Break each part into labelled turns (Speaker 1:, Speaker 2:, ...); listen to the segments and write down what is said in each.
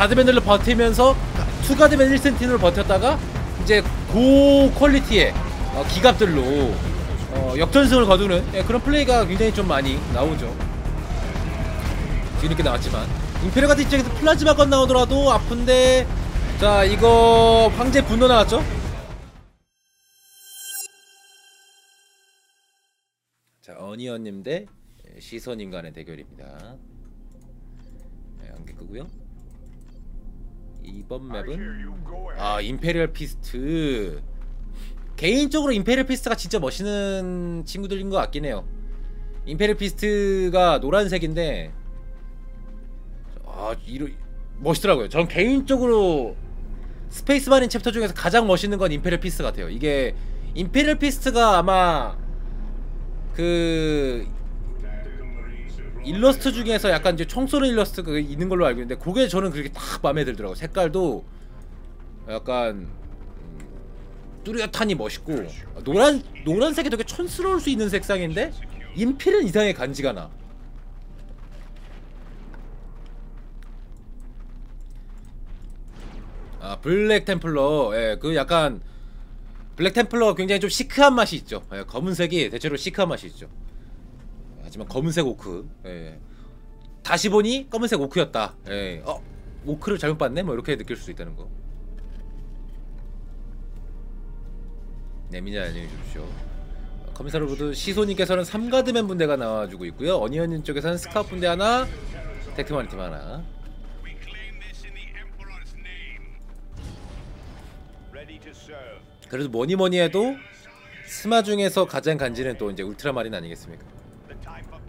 Speaker 1: 가드맨들로 버티면서 투 가드맨 1센티널로 버텼다가 이제 고 퀄리티의 어, 기갑들로 어, 역전승을 거두는 예, 그런 플레이가 굉장히 좀 많이 나오죠. 뒤늦게 나왔지만 임페리얼 같은 입장에서 플라즈마 건 나오더라도 아픈데 자 이거 황제 분노 나왔죠? 자 어니언님 대 시선님 간의 대결입니다. 네, 안개 끄고요. 이번 맵은 아 Imperial Fist 개인적으로 Imperial Fist가 진짜 멋있는 친구들인 것 같긴 해요. Imperial Fist가 노란색인데 아 이러 멋있더라고요. 전 개인적으로 Space Marine Chapter 중에서 가장 멋있는 건 Imperial Fist 같아요. 이게 Imperial Fist가 아마 그 일러스트 중에서 약간 이제 총 쏘는 일러스트가 있는 걸로 알고 있는데 그게 저는 그렇게 딱 마음에 들더라고. 색깔도 약간 음, 뚜렷하니 멋있고 노란 노란색이 되게 촌스러울 수 있는 색상인데 인필은 이상하게 간지가 나. 아 블랙 템플러 예 그 약간 블랙 템플러 굉장히 좀 시크한 맛이 있죠 예, 검은색이 대체로 시크한 맛이 있죠 하지만 검은색 오크 예. 다시 보니 검은색 오크였다 예. 어 오크를 잘못 봤네 뭐 이렇게 느낄 수 있다는 거 네미자 안녕히 주십시오 커미사로 보드 시소님께서는 삼가드맨 분대가 나와주고 있고요 어니언님 쪽에서는 스카우 분대 하나 텍트마리 팀 하나. 그래도 뭐니 뭐니 해도 스마 중에서 가장 간지는 또 이제 울트라마린 아니겠습니까?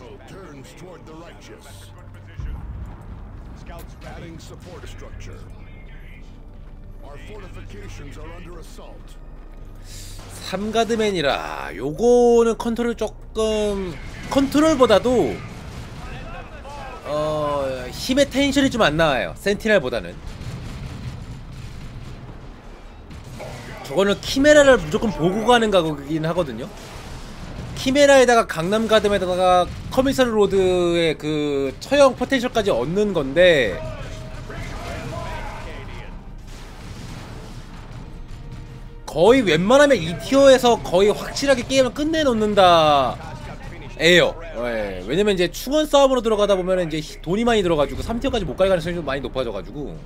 Speaker 2: battle turns toward the righteous.
Speaker 3: Scouts.
Speaker 2: Adding support structure. Our fortifications are under assault.
Speaker 1: 삼가드맨이라 요거는 컨트롤 조금 컨트롤보다도 어 힘의 텐션이 좀 안 나와요 센티넬보다는 저거는 키메라를 무조건 보고 가는 가격이긴 하거든요 키메라에다가 강남 guard에다가 Commissar Lord의 그 처형 potential까지 얻는 건데. 거의 웬만하면 이 tier에서 거의 확실하게 게임을 끝내놓는다. 에요. 예, 왜냐면 이제 충원 싸움으로 들어가다 보면 이제 히- 돈이 많이 들어가지고 3tier까지 못 갈 가능성이 좀 많이 높아져가지고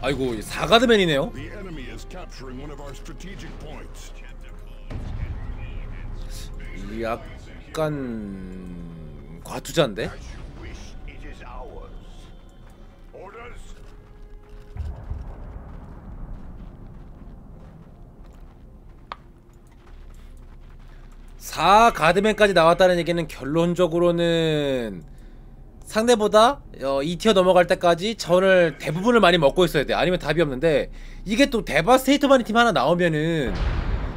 Speaker 1: 아이고 4가드맨이네요
Speaker 2: The enemy is capturing one of our strategic points.
Speaker 1: 이 약간 과투자인데?
Speaker 3: Orders.
Speaker 1: 4가드맨까지 나왔다는 얘기는 결론적으로는 상대보다 어, 2티어 넘어갈 때까지 전을 대부분을 많이 먹고 있어야 돼. 아니면 답이 없는데 이게 또 데바스테이터만의 팀 하나 나오면은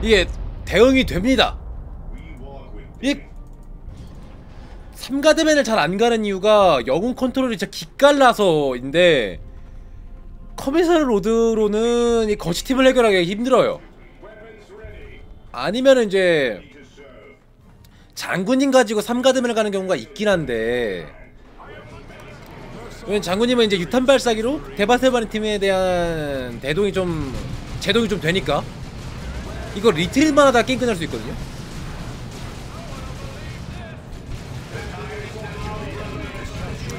Speaker 1: 이게 대응이 됩니다. 이 3가드맨을 잘 안 가는 이유가 영웅 컨트롤이 진짜 기깔나서인데 커미션 로드로는 이 거치팀을 해결하기 힘들어요. 아니면은 이제 장군님 가지고 3가드맨을 가는 경우가 있긴 한데 왜냐면 장군님은 이제 유탄 발사기로 데바세바는 팀에 대한 대동이 좀 제동이 좀 되니까. 이거 리트릴만 하다 게임 끝날 수 있거든요.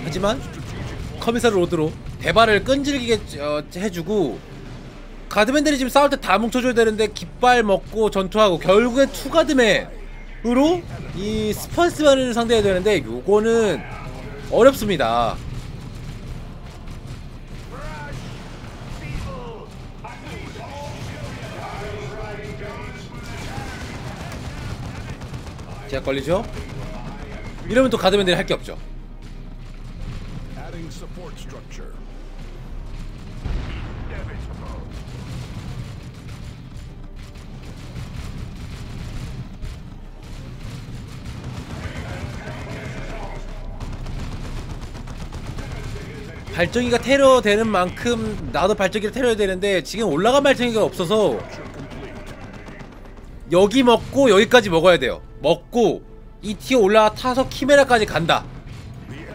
Speaker 1: 하지만 커미사르 로드로 대발을 끈질기게 어, 해주고 가드맨들이 지금 싸울 때 다 뭉쳐줘야 되는데 깃발 먹고 전투하고 결국엔 투가드맨으로 이 스펀스만을 상대해야 되는데 요거는 어렵습니다 제약 걸리죠? 이러면 또 가드맨들이 할 게 없죠. 발정이가 테러 되는 만큼 나도 발정이를 테러 해야 되는데 지금 올라간 발정이가 없어서 여기 먹고 여기까지 먹어야 돼요. 먹고 이 티어 올라 타서 키메라까지 간다.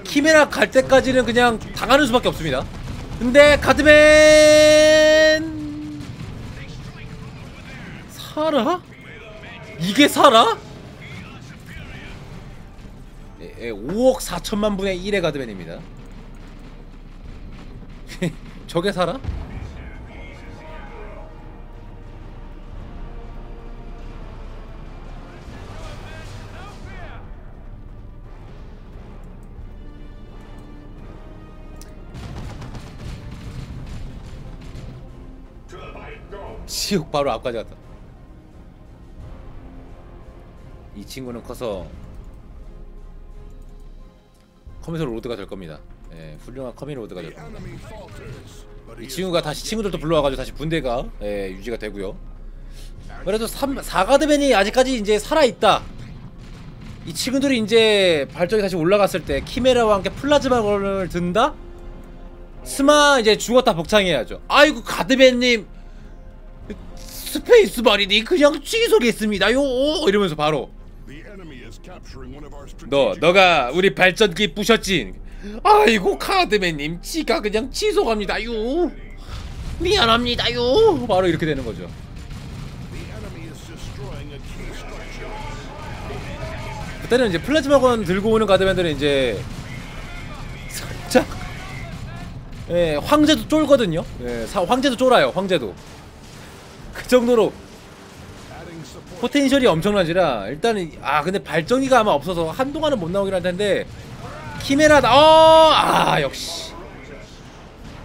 Speaker 1: 키메라 갈 때까지는 그냥 당하는 수밖에 없습니다. 근데 가드맨 살아? 이게 살아? 예, 예, 5억 4천만 분의 1의 가드맨입니다. 저게 살아? 지옥 바로 앞까지 갔다. 이 친구는 커서 Commissar Lord가 될 겁니다. 예, 훌륭한 Commi Lord가 될 겁니다. 이 친구가 다시 친구들도 불러와가지고 다시 분대가 예, 유지가 되고요. 그래도 3, 4guardman이 아직까지 이제 살아있다. 이 친구들이 이제 발전이 다시 올라갔을 때 키메라와 함께 plasma gun을 든다? 스마 이제 죽었다 복창해야죠. 아이고 guardman님 스페이스 마린이 그냥 취소겠습니다요. 이러면서 바로 너 너가 우리 발전기 부셨지? 아이고 카드맨님 지가 그냥 취소갑니다요. 미안합니다요. 바로 이렇게 되는 거죠. 그때는 이제 플라즈마건 들고 오는 가드맨들은 이제 살짝 예 황제도 쫄거든요. 예 사, 황제도 쫄아요 황제도 그 정도로. potential이 엄청나지라 일단은 아 근데 발전기가 아마 없어서 한동안은 못 나오긴 할 텐데 키메라다 어아 역시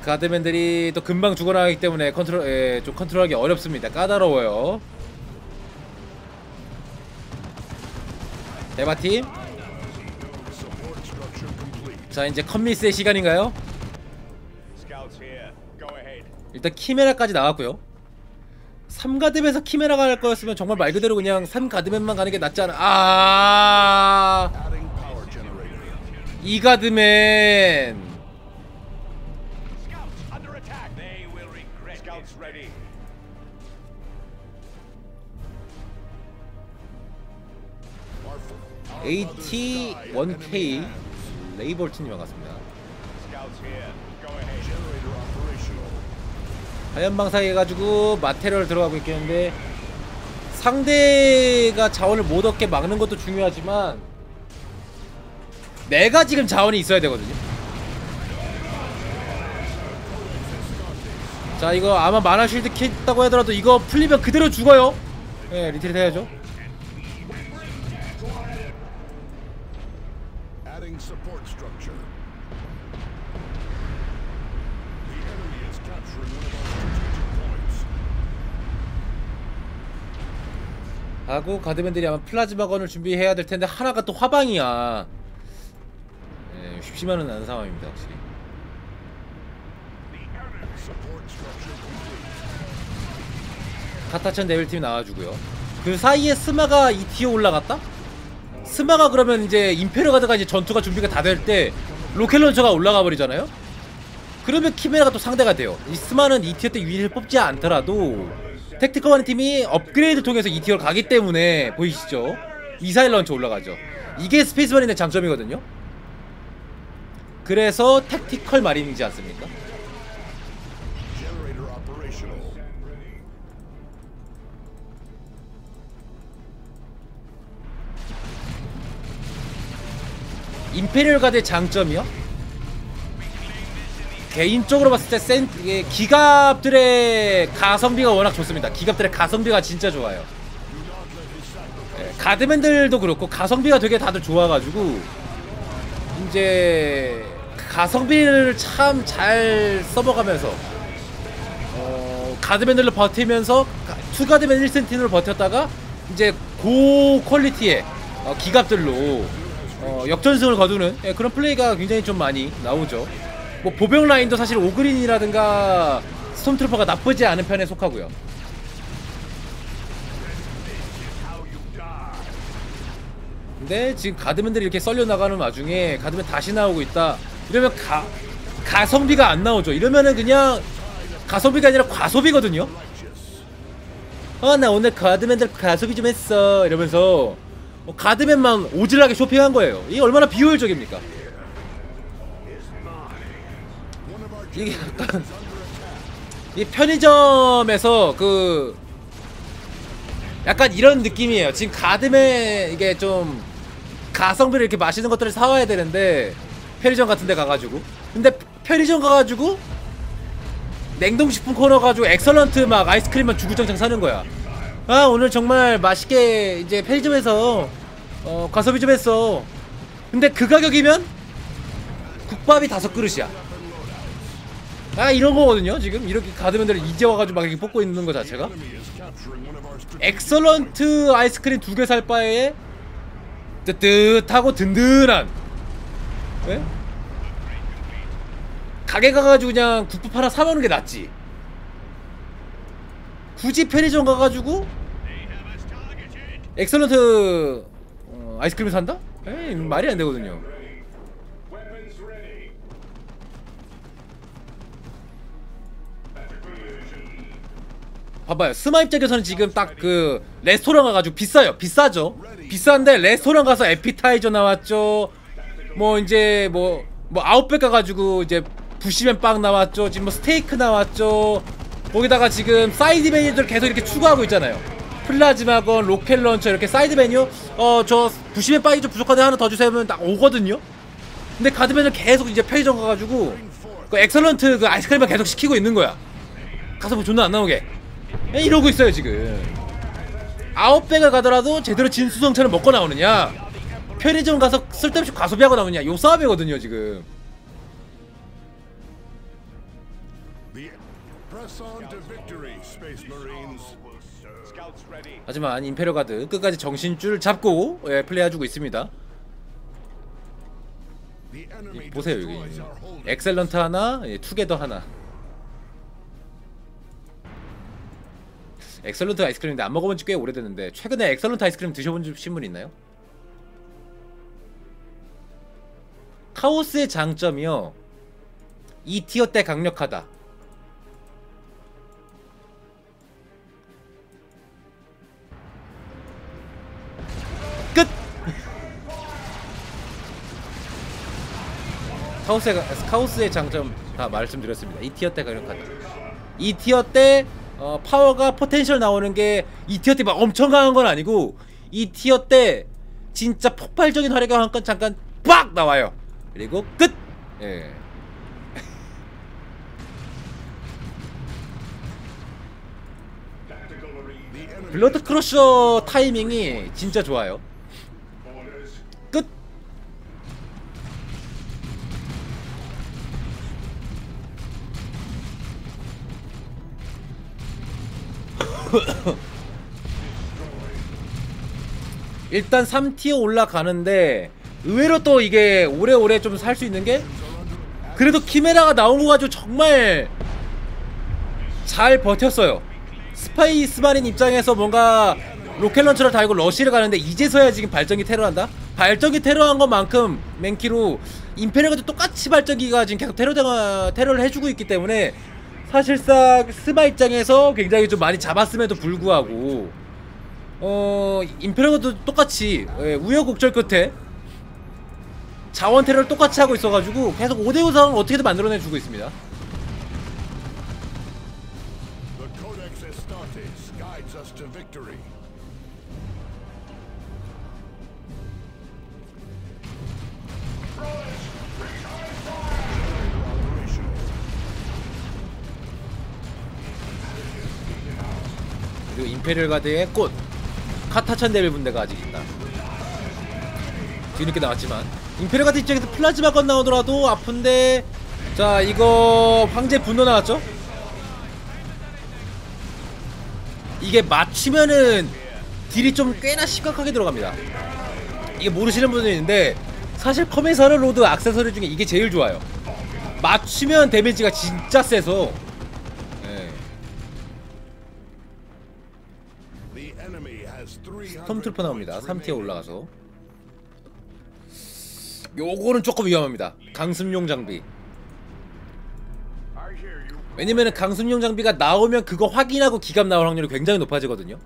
Speaker 1: guardman들이 또 금방 죽어나가기 때문에 컨트롤 예, 좀 컨트롤하기 어렵습니다 까다로워요 대바팀. 자 이제 컴미스의 시간인가요? 일단 키메라까지 나왔고요 3가드맨에서 키메라가 갈 거였으면 정말 말 그대로 그냥 3가드맨만 가는 게 낫지 않아 아. 이가드맨
Speaker 3: Scouts under attack. They will regret Scouts ready.
Speaker 2: Our, fo- our
Speaker 1: AT
Speaker 2: brothers die at
Speaker 1: 1K
Speaker 2: enemy hands.
Speaker 1: 레이볼트님 반갑습니다 하연방사기 해가지고 마테리얼 들어가고 있겠는데 상대가 자원을 못 얻게 막는 것도 중요하지만 내가 지금 자원이 있어야 되거든요. 자 이거 아마 마나 쉴드 켰다고 하더라도 이거 풀리면 그대로 죽어요. 예 리트릿 해야죠 하고 가드맨들이 아마 플라즈마건을 준비해야 될 텐데 하나가 또 화방이야. 예, 쉽지만은 않은 상황입니다, 확실히. 카타찬 데빌팀이 나와주고요. 그 사이에 스마가 이 tier 올라갔다? 스마가 그러면 이제 임페리얼 가드가 이제 전투가 준비가 다 될 때 로켓 launcher가 올라가 버리잖아요. 그러면 키메라가 또 상대가 돼요. 이 스마는 이 tier 때 위를 뽑지 않더라도 tactical 하는 팀이 업그레이드 통해서 이 tier를 가기 때문에 보이시죠? 미사일 launcher 올라가죠. 이게 스페이스 마린의 장점이거든요. 그래서 tactical 마린이지 않습니까? 임페리얼 가드의 장점이요? 개인적으로 봤을 때 센, 이게 기갑들의 가성비가 워낙 좋습니다. 기갑들의 가성비가 진짜 좋아요. 예, 가드맨들도 그렇고 가성비가 되게 다들 좋아가지고 이제 가성비를 참 잘 써먹으면서 어, 가드맨들로 버티면서 가- 투가드맨 1센티널로 버텼다가 이제 고 quality의 어, 기갑들로 어, 역전승을 거두는 예, 그런 플레이가 굉장히 좀 많이 나오죠. 뭐 보병 라인도 사실 오그린이라든가 스톰트루퍼가 나쁘지 않은 편에 속하고요. 근데 지금 가드맨들이 이렇게 썰려 나가는 와중에 가드맨 다시 나오고 있다. 이러면 가 가성비가 안 나오죠. 이러면은 그냥 가성비가 아니라 과소비거든요. 아 나 오늘 가드맨들 가소비 좀 했어 이러면서 뭐 가드맨만 오질하게 쇼핑한 거예요. 이게 얼마나 비효율적입니까? 이게 약간 이 편의점에서 그 약간 이런 느낌이에요. 지금 가드맨 이게 좀 가성비를 이렇게 맛있는 것들을 사와야 되는데 편의점 같은 데 가가지고 근데 편의점 가가지고 냉동식품 코너 가지고 엑설런트 막 아이스크림만 주구장창 사는 거야. 아 오늘 정말 맛있게 이제 편의점에서 어 가성비 좀 했어. 근데 그 가격이면 국밥이 다섯 그릇이야. 아 이런 거거든요 지금. 이렇게 가드맨들을 이제 와가지고 막 이렇게 뽑고 있는 거 자체가. 엑설런트 아이스크림 두 개 살 바에 뜨뜻하고 든든한. 예? 가게 가가지고 그냥 국밥 하나 사 먹는 게 낫지. 굳이 편의점 가가지고 엑설런트 어, 아이스크림을 산다? 에이 말이 안 되거든요 봐봐요. 스마 입장에서는 지금 딱 그 레스토랑 가가지고 비싸요. 비싸죠? 비싼데 레스토랑 가서 에피타이저 나왔죠. 뭐 이제 뭐뭐 아웃백 가가지고 이제 부시맨 빵 나왔죠. 지금 뭐 스테이크 나왔죠. 거기다가 지금 사이드 메뉴들 계속 이렇게 추가하고 있잖아요. 플라즈마 gun 로켓 launcher 이렇게 사이드 메뉴? 어 저 부시맨 빵이 좀 부족한데 하나 더 주세요 하면 딱 오거든요? 근데 가드맨은 계속 이제 편의점 가가지고 그 엑설런트 그 아이스크림만 계속 시키고 있는 거야. 가서 뭐 존나 안 나오게. 예, 이러고 있어요 지금. 아웃백을 가더라도 제대로 진수성찬을 먹고 나오느냐. 편의점 가서 쓸데없이 과소비하고 나오느냐. 요 싸움이거든요 지금. 하지만 임페리얼 가드 끝까지 정신줄 잡고 예, 플레이해주고 있습니다. 보세요 여기. 엑설런트 하나 예, 투게더 하나 엑설런트 아이스크림인데 안 먹어본 지 꽤 오래됐는데 최근에 엑설런트 아이스크림 드셔보신 분 있나요? 카오스의 장점이요 2 tier 때 강력하다 끝! 카오스의, 카오스의 장점 다 말씀드렸습니다 2 tier 때 강력하다 2 tier 때 어, 파워가 potential 나오는 게 2 tier 때 막 엄청 강한 건 아니고 2 tier 때 진짜 폭발적인 활약이 한 건 잠깐 빡 나와요 그리고 끝! 예. 블러드 크러셔 타이밍이 진짜 좋아요 일단 3 tier 올라가는데 의외로 또 이게 오래오래 좀 살 수 있는 게 그래도 키메라가 거 가지고 정말 잘 버텼어요. 스페이스 마린 입장에서 뭔가 로켓 launcher를 달고 러시를 가는데 이제서야 지금 발전기 테러한다? 발전기 테러한 것만큼 맨키로 임페리얼도 똑같이 발전기가 지금 계속 테러 테러를 해주고 있기 때문에 사실상 스마 입장에서 굉장히 좀 많이 잡았음에도 불구하고 어 임페리얼도 똑같이 예, 우여곡절 끝에 자원 테러를 똑같이 하고 있어가지고 계속 5대5 상황을 어떻게든 만들어내주고 있습니다.
Speaker 2: The Codex Astartes guides us to victory.
Speaker 1: 임페리얼 가드의 꽃 카타찬 데빌 분대가 아직 있다 뒤늦게 나왔지만 임페리얼 가드 입장에서 플라즈마 gun 나오더라도 아픈데 자 이거 황제 분노 나왔죠? 이게 맞추면은 딜이 좀 꽤나 심각하게 들어갑니다 이게 모르시는 분들이 있는데 사실 커미사르 로드 액세서리 중에 이게 제일 좋아요. 맞추면 데미지가 진짜 세서 스톰트루퍼 나옵니다.
Speaker 2: points
Speaker 1: 3 tier
Speaker 2: remaining.
Speaker 1: 올라가서 요거는 조금 위험합니다. 강습용 장비. 왜냐면은 강습용 장비가 나오면 그거 확인하고 기갑 나올 확률이 굉장히 높아지거든요.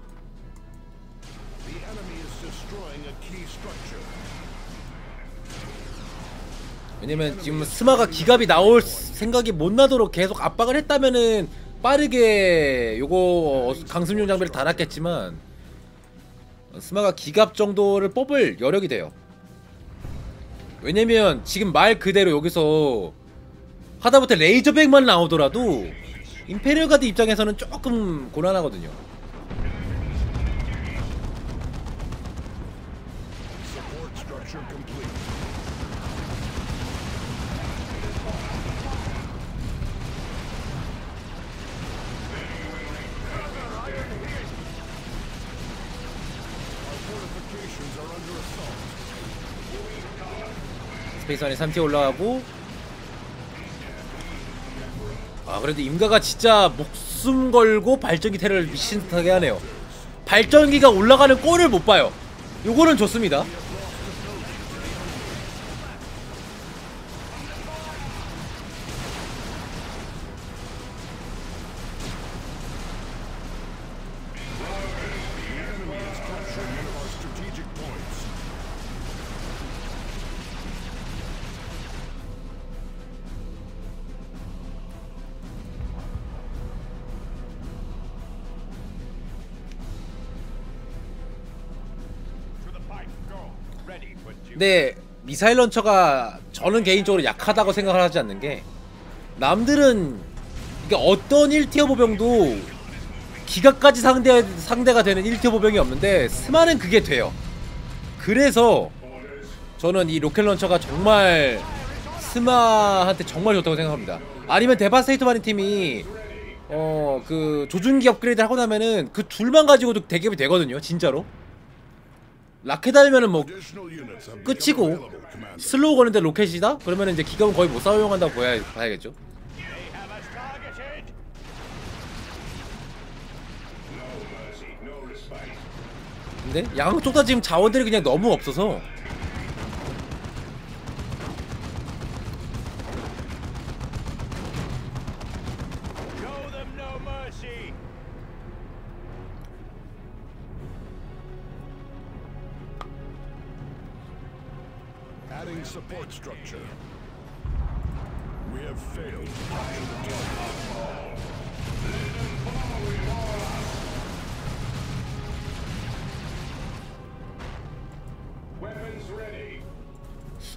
Speaker 1: 왜냐면 지금 스마가 기갑이 나올 생각이 못 나도록 계속 압박을 했다면은 빠르게 요거 강습용 장비를 달았겠지만 스마가 기갑 정도를 뽑을 여력이 돼요. 왜냐면 지금 말 그대로 여기서 하다못해 레이저백만 나오더라도 임페리얼 가드 입장에서는 조금 곤란하거든요. Space Marine이 3티 올라가고. 아 그래도 임가가 진짜 목숨 걸고 발전기 테러를 미친 듯하게 하네요. 발전기가 올라가는 꼴을 못 봐요. 요거는 좋습니다 근데 미사일 launcher가 저는 개인적으로 약하다고 생각을 하지 않는 게 남들은 이게 어떤 1 tier 보병도 기갑까지 상대, 상대가 되는 1 tier 보병이 없는데 스마는 그게 돼요. 그래서 저는 이 로켓 launcher가 정말 스마한테 정말 좋다고 생각합니다. 아니면 Devastator Marine 팀이 어 그 조준기 업그레이드 하고 나면은 그 둘만 가지고도 대기갑이 되거든요 진짜로 rocket 달면은 뭐 끝이고. slow 거는데 로켓이다? 그러면 이제 기갑은 거의 못 사용한다고 봐야, 봐야겠죠. 근데 양쪽 다 지금 자원들이 그냥 너무 없어서
Speaker 2: Adding support structure. We have failed.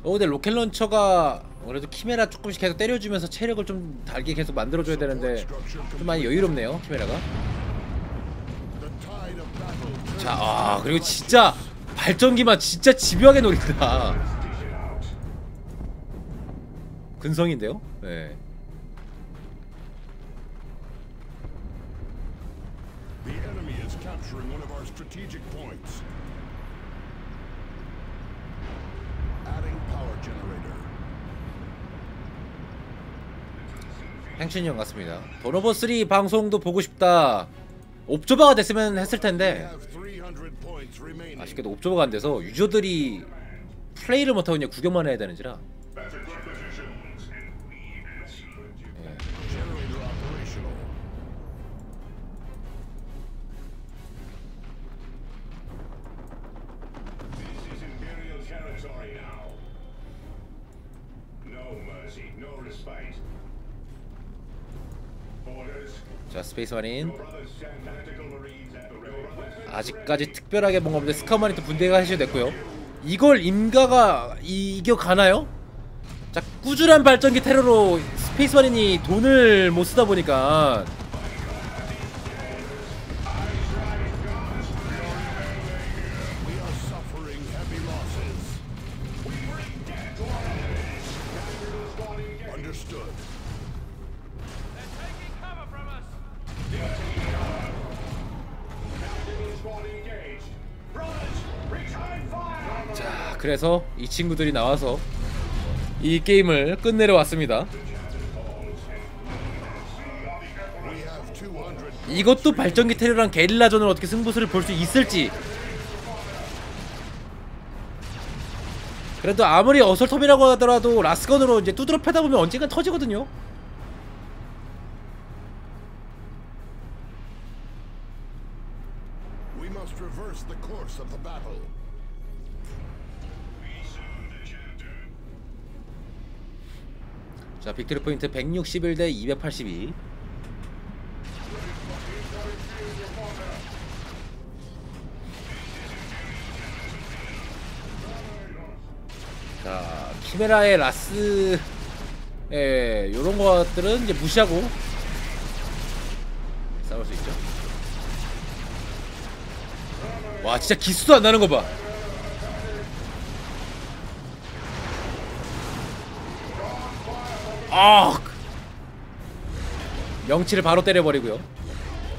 Speaker 1: 어 근데 로켓 런처가 그래도 키메라 조금씩 계속 때려주면서 체력을 좀 달게 계속 만들어줘야 되는데 좀 많이 여유롭네요 키메라가 자 아 그리고 진짜 발전기만 진짜 집요하게 노린다 근성인데요? 네. 행춘이 형 같습니다 도너버 3 방송도 보고 싶다 옵저버가 됐으면 했을
Speaker 2: We
Speaker 1: 텐데
Speaker 2: have 300 points remaining.
Speaker 1: 아쉽게도 옵저버가 안 돼서 유저들이 플레이를 못하고 그냥 구경만 해야 되는지라
Speaker 3: Space Marine.
Speaker 1: 아직까지 특별하게 뭔가 없는데 Scout Marine 분대가 해제됐고요 이걸 임가가 이겨가나요? 자 꾸준한 발전기 테러로 Space Marine이 돈을 못 쓰다 보니까 그래서 이 친구들이 나와서 이 게임을 끝내러 왔습니다.
Speaker 2: We have 200
Speaker 1: 이것도 발전기 테러랑 게릴라전을 어떻게 승부수를 볼 수 있을지 그래도 아무리 어설톱이라고 하더라도 라스건으로 이제 두드러 패다 보면 언젠간 터지거든요
Speaker 2: We must reverse the course of the battle.
Speaker 1: 자 빅토리 포인트 161 대 282 자 키메라의 라스 예 요런 것들은 이제 무시하고 싸울 수 있죠. 와 진짜 기수도 안 나는 거 봐 아 명치를 바로 때려버리고요.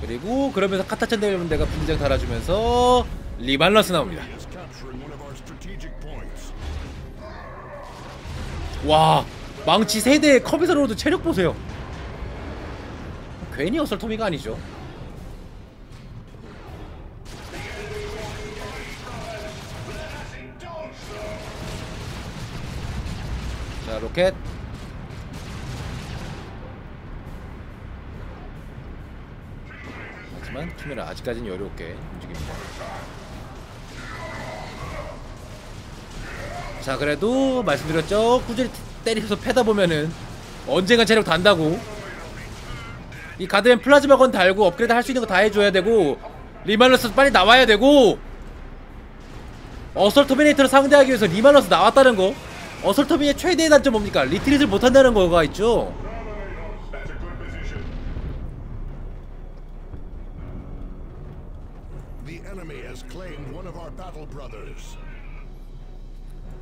Speaker 1: 그리고 그러면서 카타찬 대문대가 분장 달아주면서 리발러스 나옵니다. 와 망치 세대의 커비서로도 체력 보세요. 괜히 어설토미가 아니죠. 자 로켓 하지만 키메라 아직까지는 여유롭게 움직입니다. 자 그래도 말씀드렸죠? 꾸준히 때리면서 패다 보면은 언젠간 체력 단다고. 이 Guardsman 플라즈마 gun 달고 업그레이드 할 수 있는 거 다 해줘야 되고 Leman Russ 빨리 나와야 되고 Assault Terminator를 상대하기 위해서 Leman Russ 나왔다는 거. Assault Termi의 최대의 단점 뭡니까? retreat을 못한다는 거가 있죠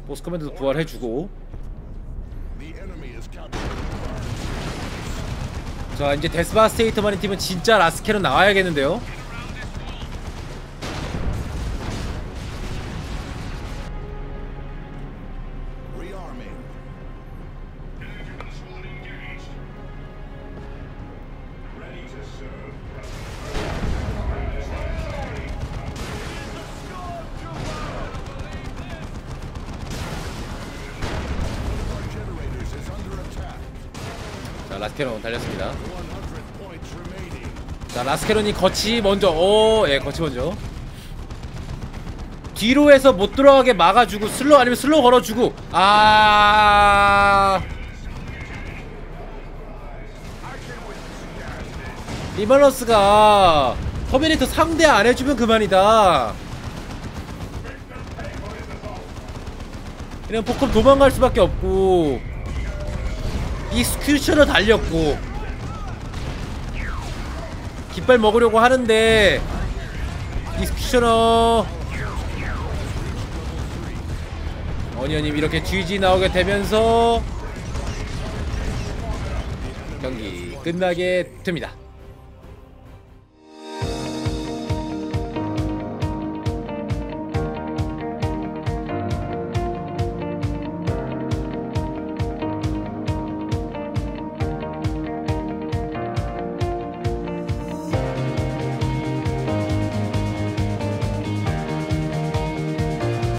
Speaker 1: 보스 커맨드도 부활해주고. 자 이제 데스바 스테이트만의 팀은 진짜 라스케로 나와야겠는데요 자 Lascannon 달렸습니다.
Speaker 2: 100 points remaining.
Speaker 1: 자 Lascannon이 거치 먼저. Oh yeah 거치 먼저. 뒤로 해서 못 들어가게 막아주고 slow 아니면 slow 걸어주고. 아. Leman Russ가 Terminator 상대 안 해주면 그만이다. 이런 포컴 도망갈 수밖에 없고 이 스큐셔너 달렸고. 깃발 먹으려고 하는데 익스큐셔너 어니언님 이렇게 GG 나오게 되면서 경기 끝나게 됩니다